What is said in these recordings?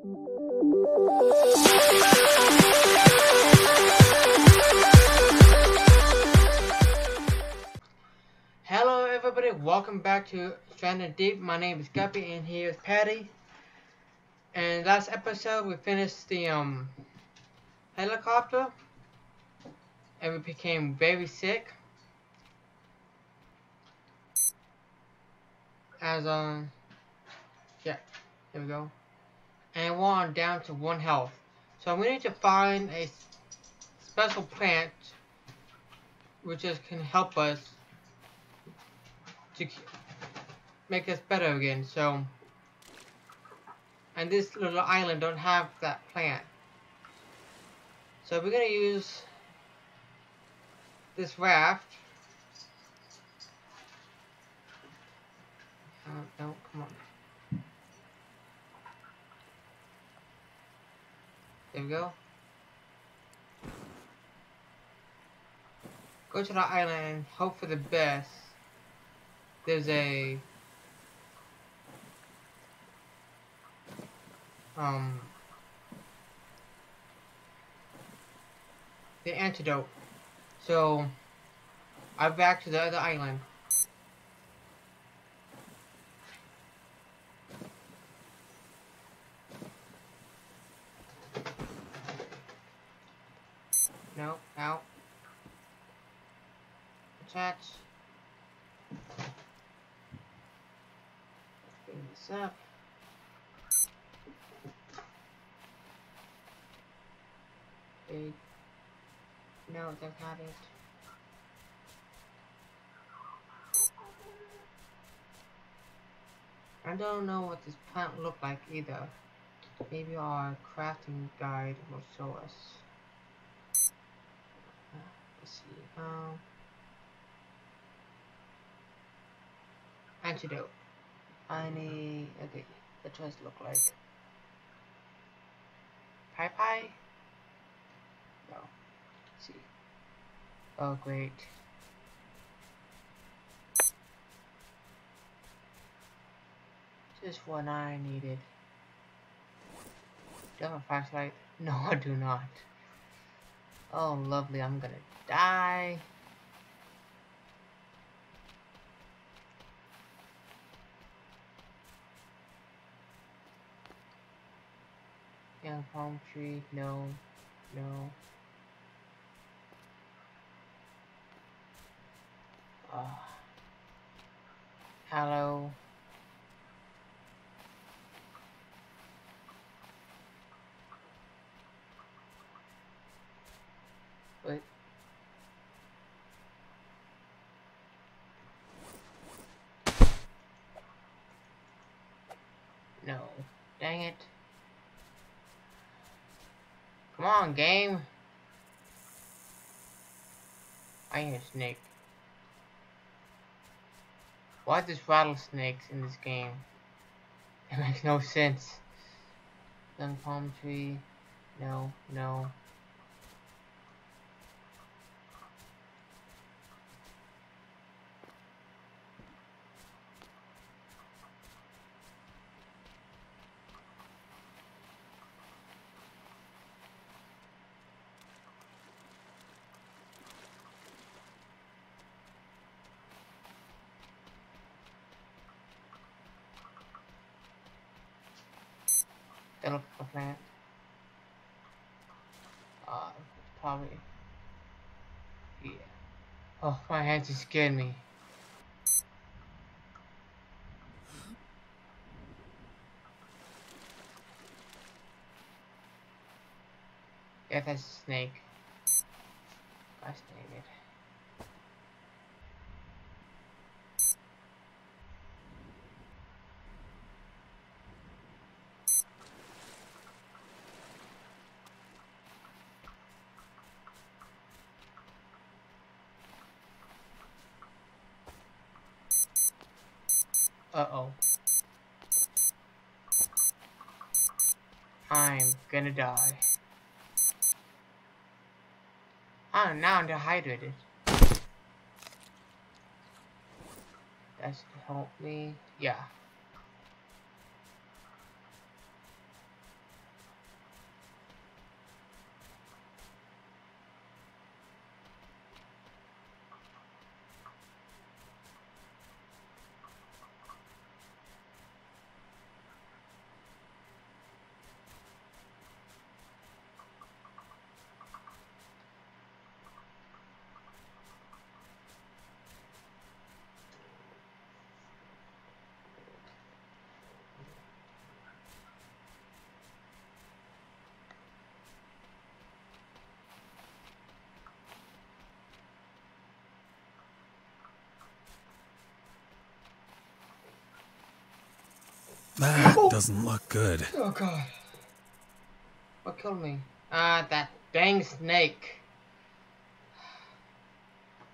Hello everybody, welcome back to Stranded Deep. My name is Guppy and here's Patty. And last episode we finished the um helicopter and we became very sick. As um yeah, here we go. And we're on down to one health. So we need to find a special plant which is can help us to make us better again. So, and this little island don't have that plant. So we're gonna use this raft. Uh, no, come on. Go. Go to the island hope for the best. There's a um the antidote. So I'm back to the other island. No, out. Attach. Bring this up. Big. No, that's not it. I don't know what this plant looked like either. Maybe our crafting guide will show us. See. Um, antidote. I need. Okay, what does it look like? Pie pie? No. Let's see. Oh, great. Just what I needed. Do you have a flashlight? No, I do not. Oh, lovely. I'm gonna die. Young palm tree, no, no. Uh, hello. Wait. No. Dang it. Come on, game. I am a snake. Why there's rattlesnakes in this game? It makes no sense. Young palm tree. No, no. That looks like a plant. Uh, probably. Yeah. Oh, my hands just scared me. Yeah, that's a snake. Gonna die. Oh, now I'm dehydrated. That should help me. Yeah. That oh. Doesn't look good. Oh god. What killed me? Ah, uh, that dang snake.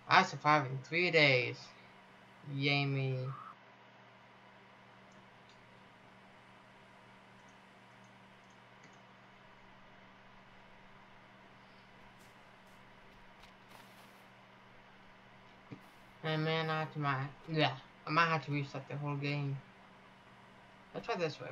I survived in three days. Yay me. And man, I have to my yeah, I might have to reset the whole game. Let's try this way.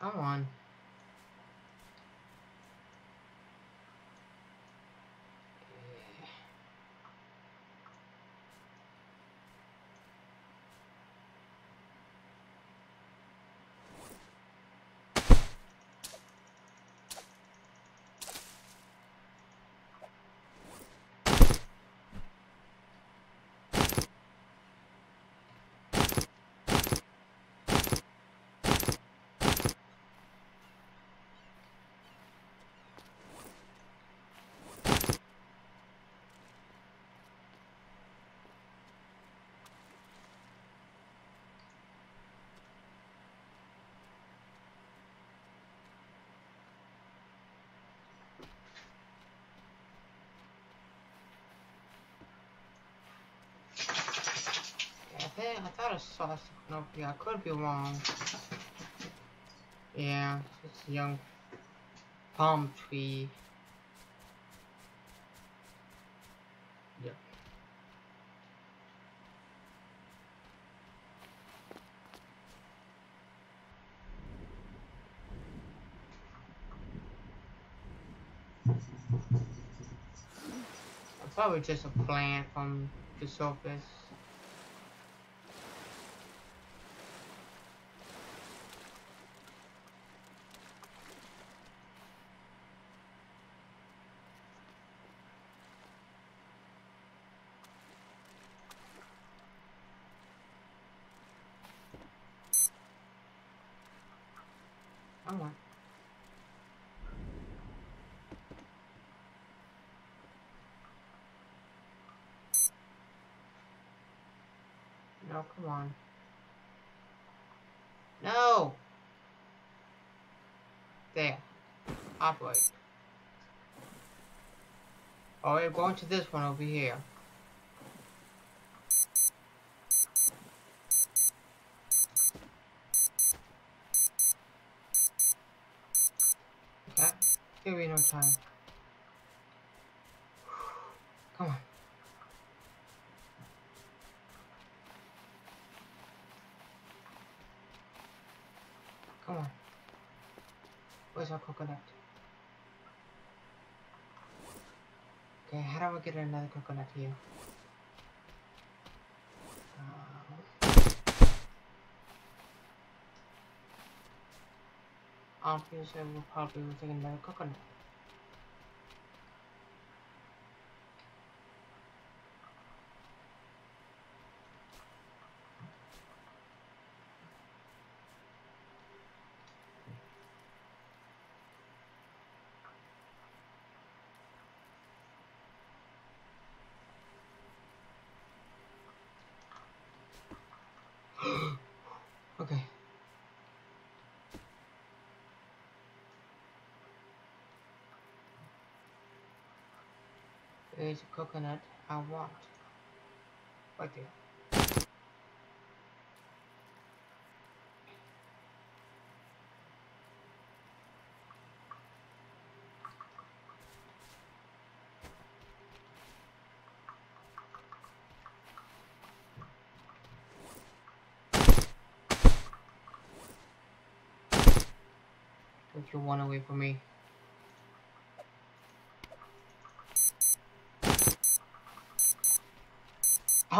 Come on. I thought I saw no yeah, I could be wrong. Yeah, it's a young palm tree. Yeah. Probably just a plant from the surface. Come on. No, come on. No! There. Operate. Oh, we're going to this one over here. Okay. Give me no time. Come on. Where's our coconut? Okay, how do I get another coconut here? i'm pretty sure we'll probably take another coconut. okay. Coconut I want. Right there. Take your one away from me.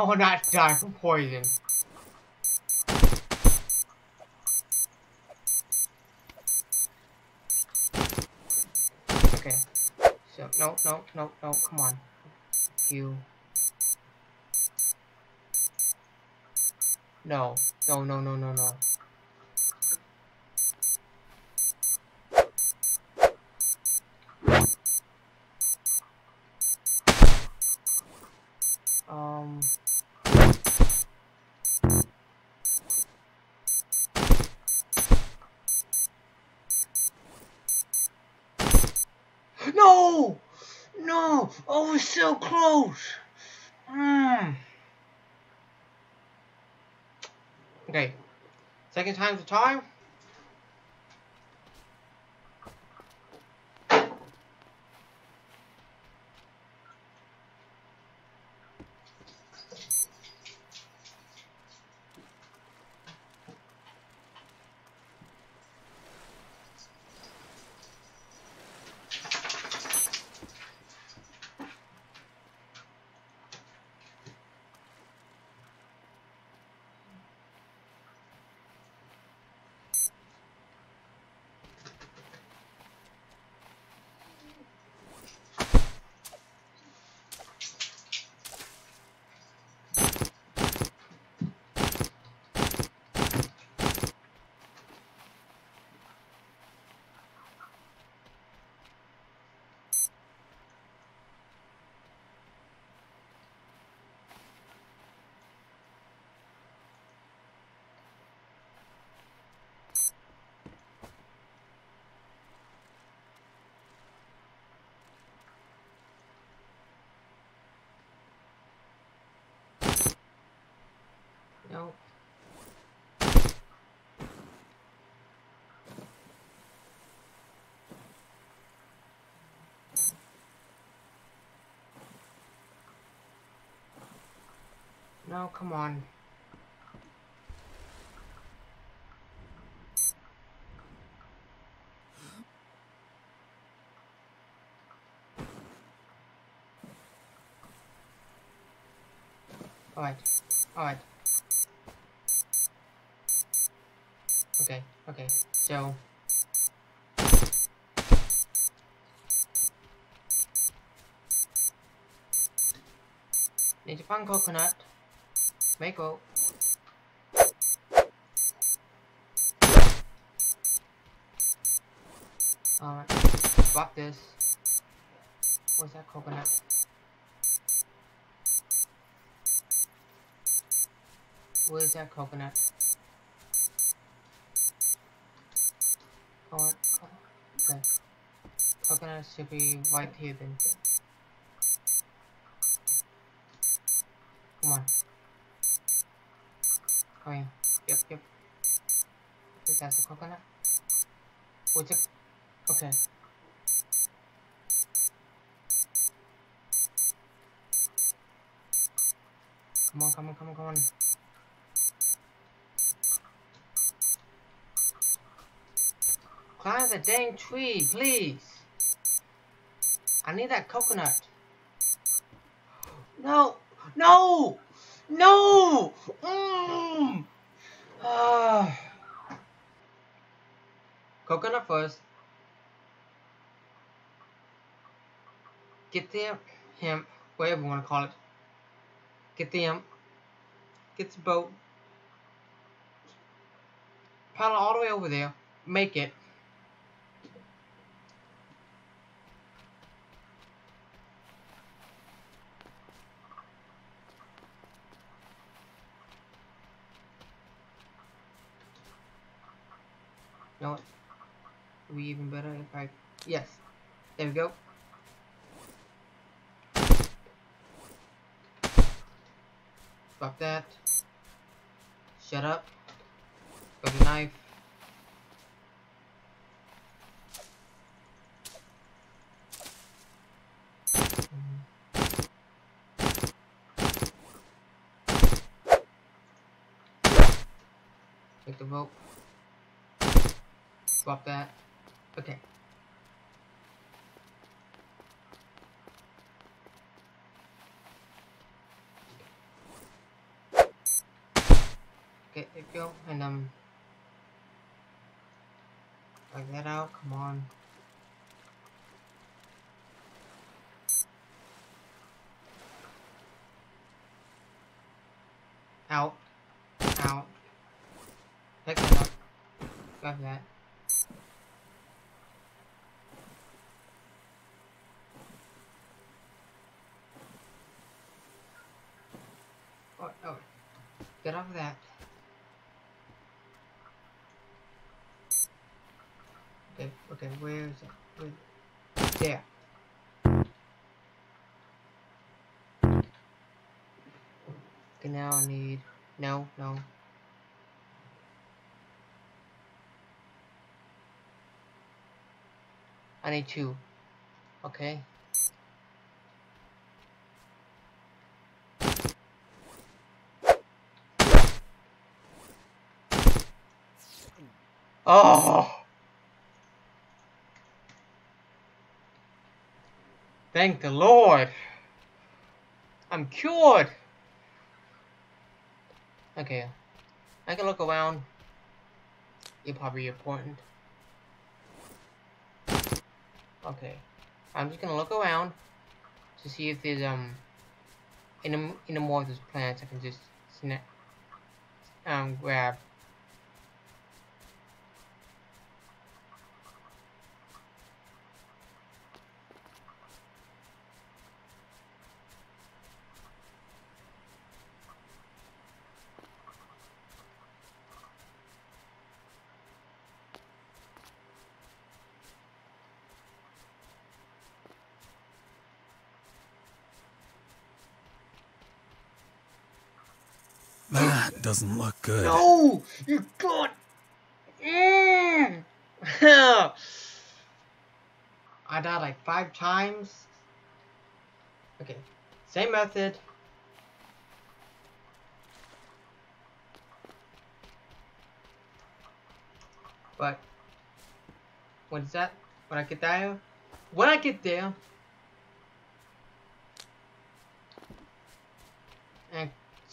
Oh, I will not die from poison. Okay. So, no, no, no, no, come on. You. No, no, no, no, no, no. Close! Mm. Okay. Second time's the time. No. No, come on. Alright, alright. Okay, okay, so... Need to find coconut. Mako. Alright, fuck this. Where's that coconut? Where's that coconut? Coconut, okay. Coconut should be right here then. Oh, come here. Yep, yep. Is that the coconut? What's it? Okay. Come on, come on, come on, come on. Climb the dang tree, please. I need that coconut. No! No! No! Mm. Ah. Coconut first. Get the hemp, whatever you want to call it. Get the hemp. Get the boat. Paddle all the way over there. Make it. You know what? It'd be even better if I... Yes. There we go. Fuck that. Shut up. Got a knife. Take the rope. Swap that. Okay. Okay, there we go. And, um... Like that out, come on. Out. Out. Like that. Got that. Get off of that. Okay, okay, where is it? Where There. Okay, now I need... No, no. I need two. Okay. Oh! Thank the Lord! I'm cured! Okay. I can look around. You're probably important. Okay. I'm just gonna look around to see if there's um any any more of those plants I can just snap um grab. That doesn't look good. No! You good! Mm. I died like five times. Okay, same method. But what is that? When I get there, when I get there, and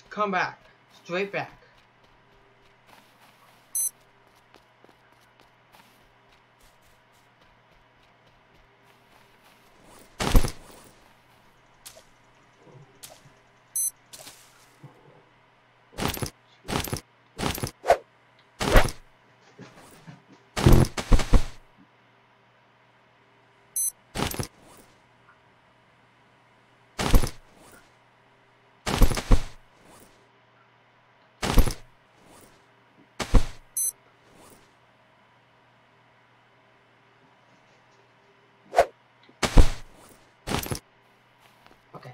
come back, straight back. Okay.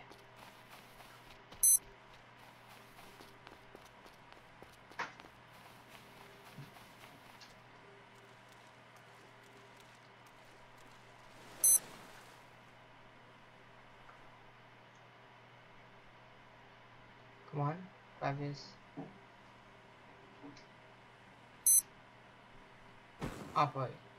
Come on, grab this. Operate. Wait,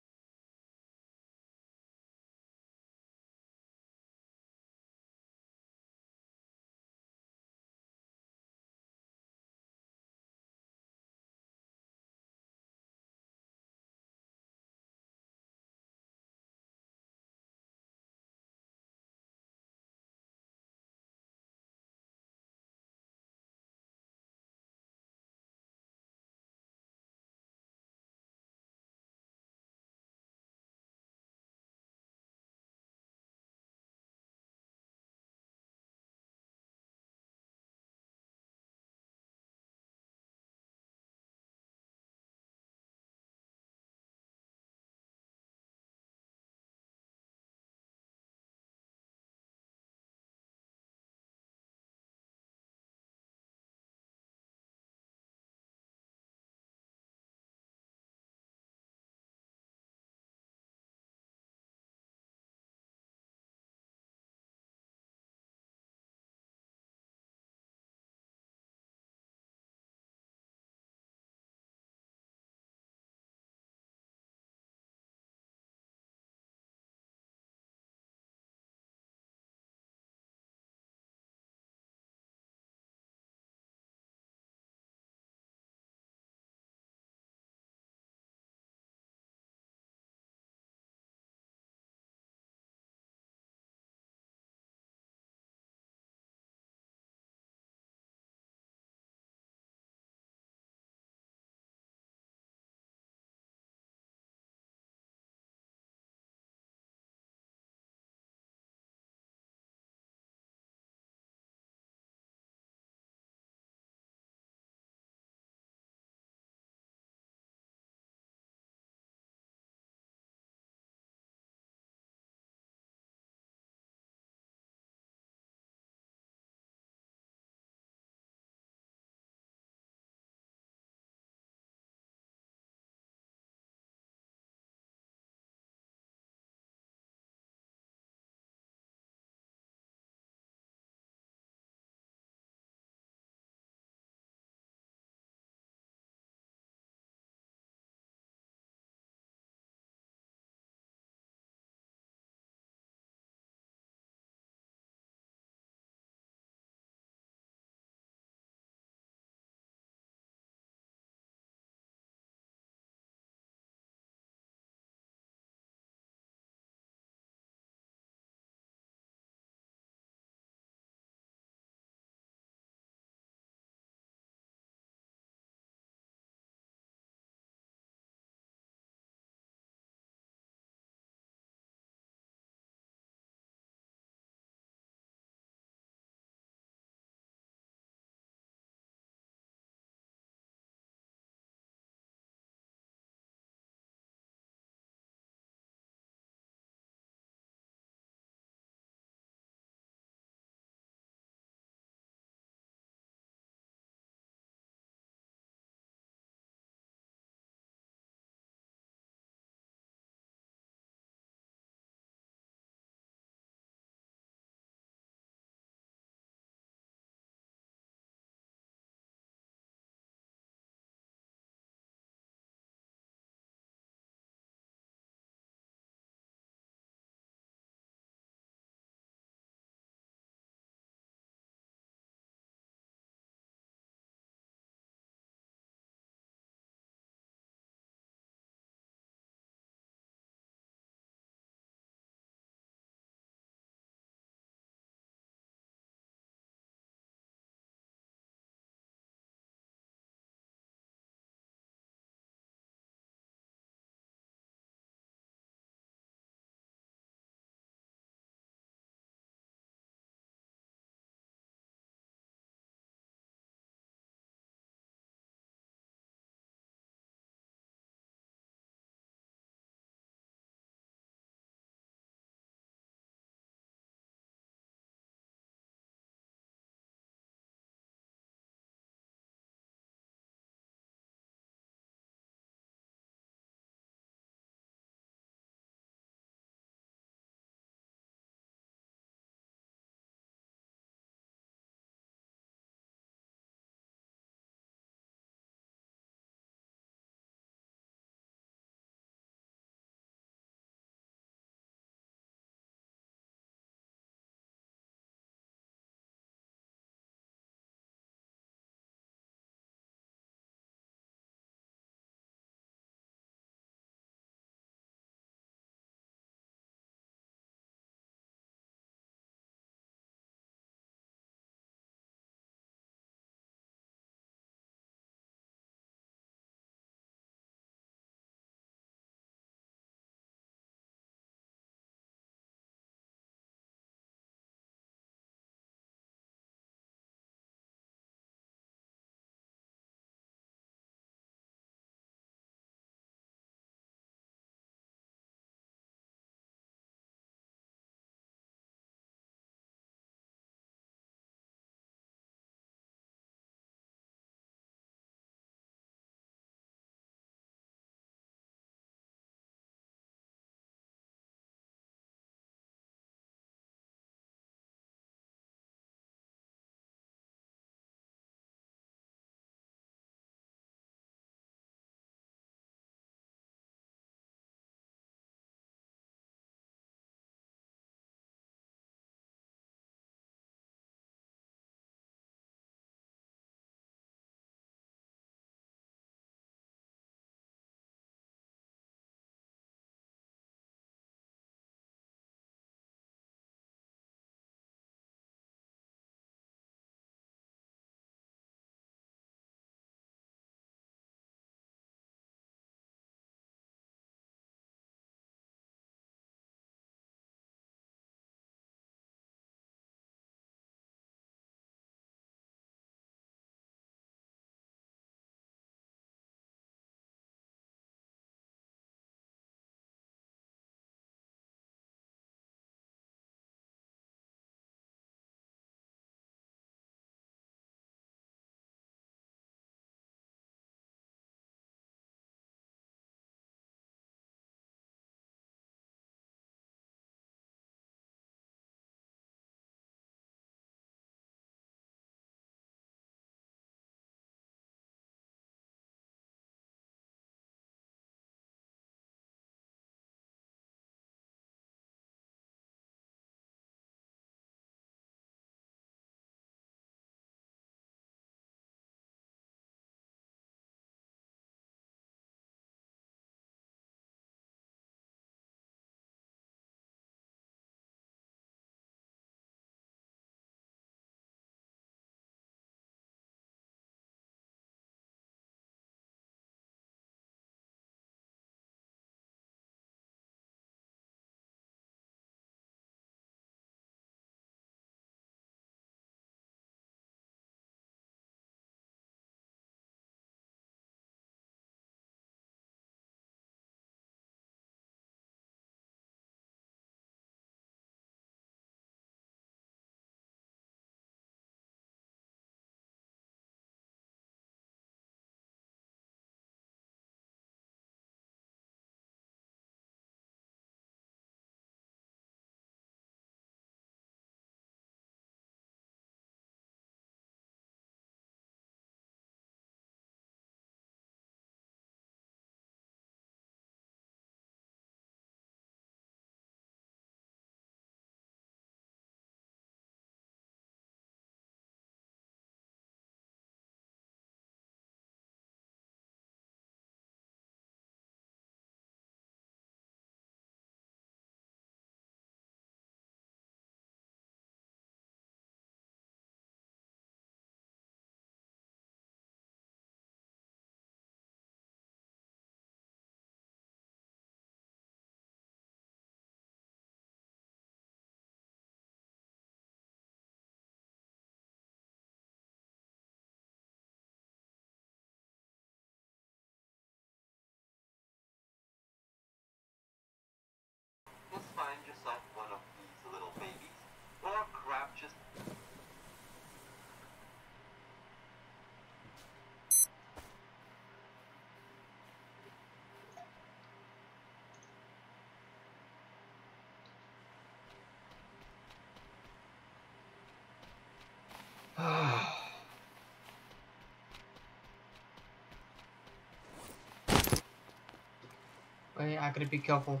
I gotta be careful.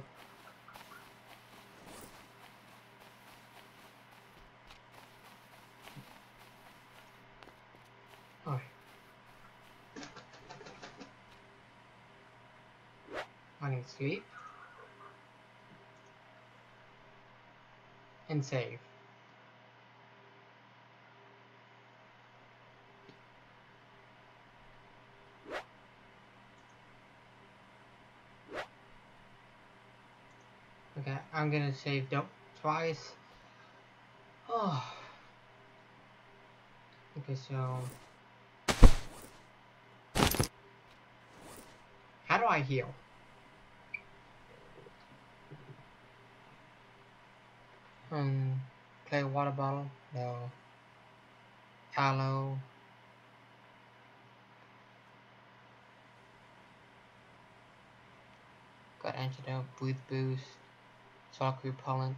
Alright. I need sleep. And save. Okay, I'm gonna save dope twice. Oh. Okay, so how do I heal? Um, play water bottle? No. Aloe. Got antidote, breathe boost, shark repellent.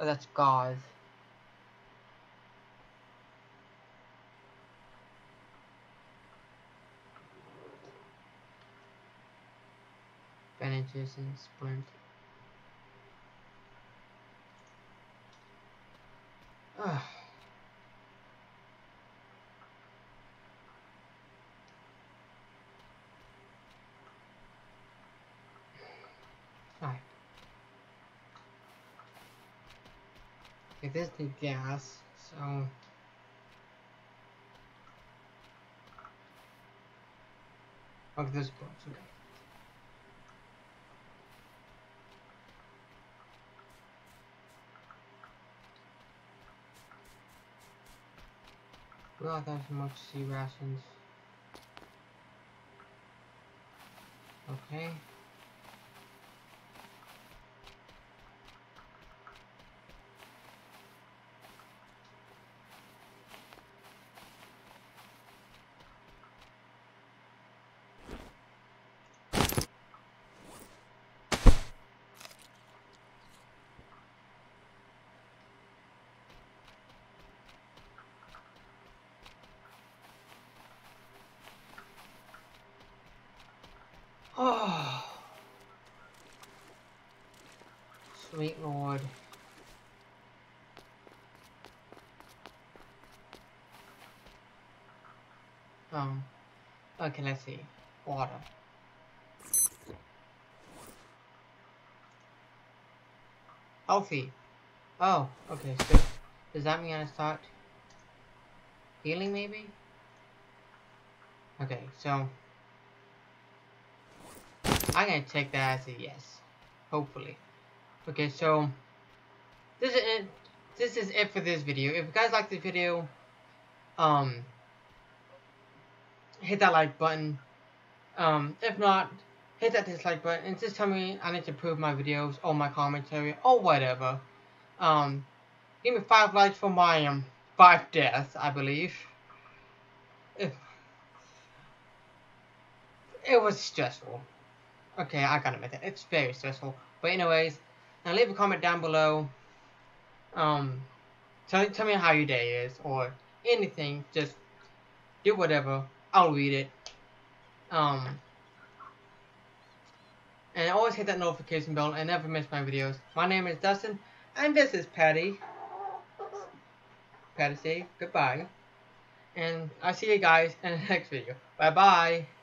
Oh, that's gauze. Bandages and splint. Ugh. Alright. This the gas, so oh, Okay, this box, okay. Well, that's much sea rations. Okay. Oh. Sweet Lord. Um, okay, let's see. Water. Healthy. Oh, okay, so does that mean I start healing maybe? Okay, so I'm gonna take that as a yes. Hopefully. Okay, so this is it. This is it for this video. If you guys like this video, um, hit that like button. Um, if not, hit that dislike button and just tell me I need to improve my videos or my commentary or whatever. Um, give me five likes for my um five deaths, I believe. If it was stressful. Okay, I gotta admit that. It's very stressful. But anyways, now leave a comment down below. Um, tell, tell me how your day is or anything. Just do whatever. I'll read it. Um, and always hit that notification bell and never miss my videos. My name is Dusten, and this is Patty. Patty say goodbye. And I'll see you guys in the next video. Bye bye.